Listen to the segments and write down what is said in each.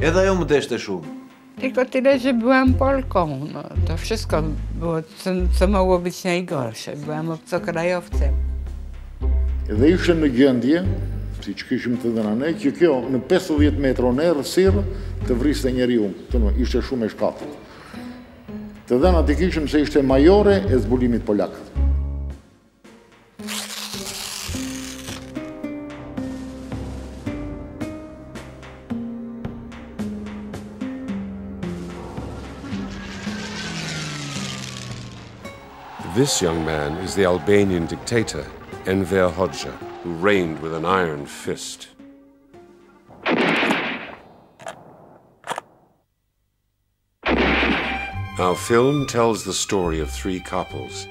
Edhe ajo më deshte shumë. Tylko tyle, że byłam Polką, to wszystko było, co mogło być najgorsze, byłam obcokrajowcem. Edhe ishte në gjendje, siç kishim të dhëna ne, që kjo në 50 metro në errësirë të vriste njeriun, domethënë ishte shumë e shkathët. Të dhënat i kishim se ishte majore e zbulimit polak. This young man is the Albanian dictator, Enver Hoxha. who reigned with an iron fist. Our film tells the story of three couples.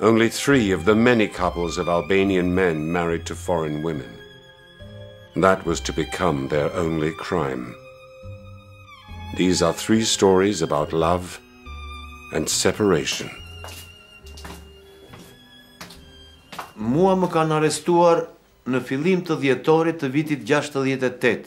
Only three of the many couples of Albanian men married to foreign women. That was to become their only crime. These are three stories about love and separation. mua më kanë arestuar në filim të djetorit të vitit 68,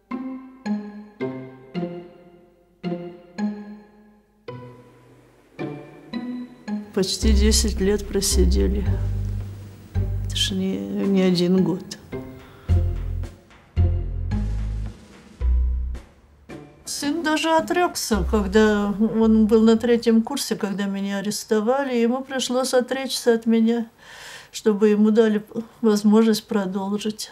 Почти 10 лет просидели. Это же не, не один год. Сын даже отрекся, когда он был на третьем курсе, когда меня арестовали, ему пришлось отречься от меня, чтобы ему дали возможность продолжить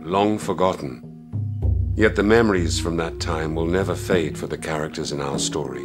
long forgotten. Yet the memories from that time will never fade for the characters in our story.